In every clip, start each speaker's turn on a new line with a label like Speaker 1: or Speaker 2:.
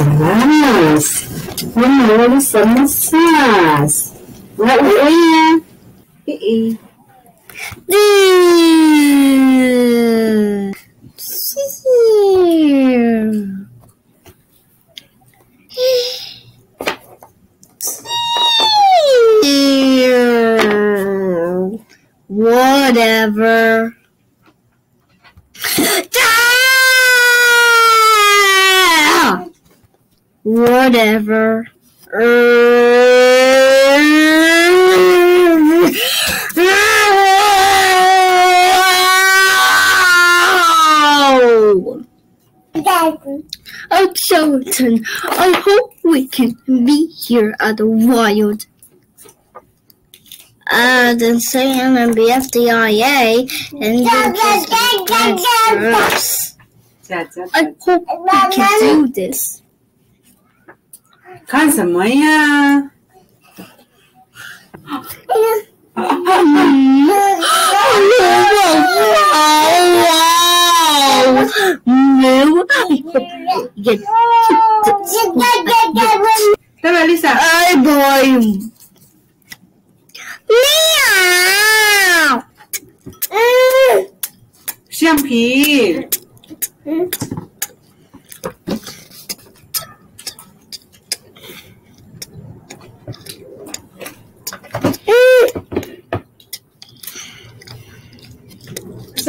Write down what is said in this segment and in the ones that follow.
Speaker 1: más? Me gusta más. What area?
Speaker 2: Eh,
Speaker 3: Whatever. Whatever. Oh, Jonathan, I hope we can be here at the wild. Uh, then say I'm gonna be FDIA and you just first.
Speaker 2: 假假
Speaker 3: I hope we can do this.
Speaker 2: 看什么呀？
Speaker 3: 啊！
Speaker 2: 啊啊啊！没有，没有，没啊。来吧，丽
Speaker 3: 莎。哎，对，没有。
Speaker 2: 嗯，橡皮。嗯。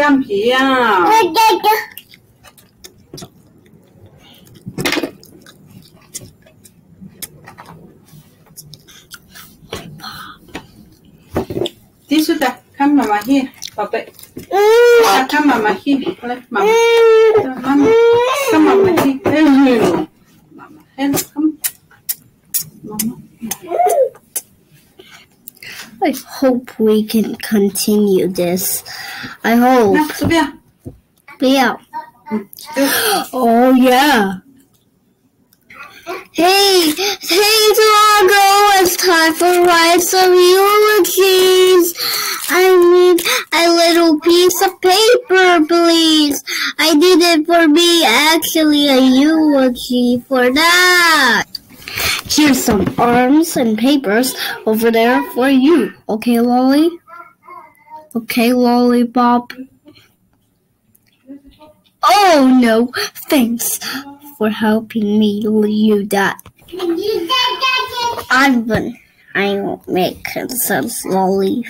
Speaker 2: 橡皮呀、继续的，看妈妈去，宝贝。看看妈妈去，来，妈
Speaker 3: I hope we can continue this. I hope. Yeah,
Speaker 2: Yeah.
Speaker 3: Oh yeah. Hey, hey, Drago! It's time for rights of eulogies. I need a little piece of paper, please. I did it for me, actually, a eulogy for that. Here's some arms and papers over there for you. Okay, Lolly? Okay, Lollipop? Oh no, thanks for helping me do that. Been, I won't make some slowly.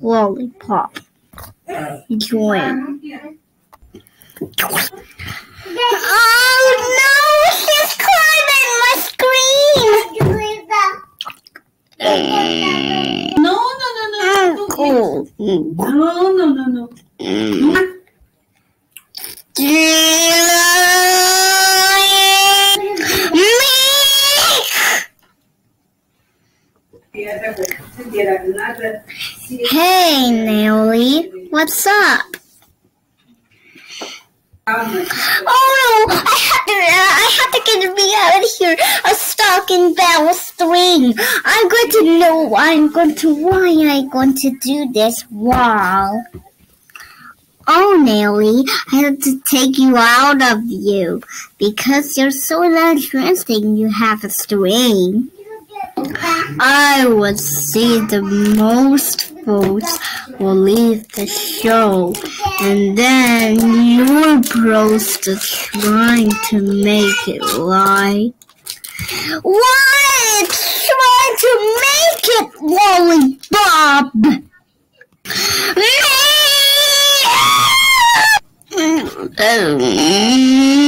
Speaker 3: Lollipop. Join. Oh no! He's climbing my screen!
Speaker 2: No, no, no, no,
Speaker 3: Oh.
Speaker 2: no, no, no, no.
Speaker 3: Hey, Nelly, what's up? Oh no! I have to, uh, I have to get me out of here. A stocking bell string. I'm going to know. I'm going to. Why I'm going to do this? Wow. Oh, Nelly, I have to take you out of you because you're so interesting. You have a string. I would see the most votes will leave the show, and then your bros to trying to make it lie. What? Trying to make it, Lollipop!